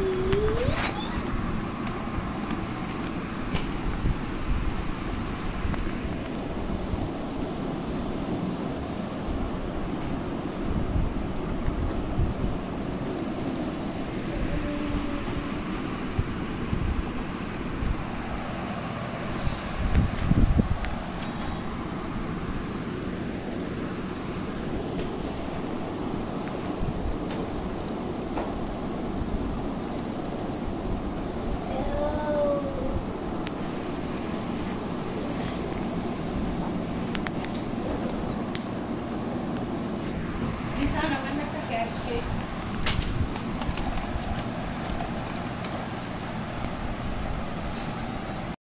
you. landscape.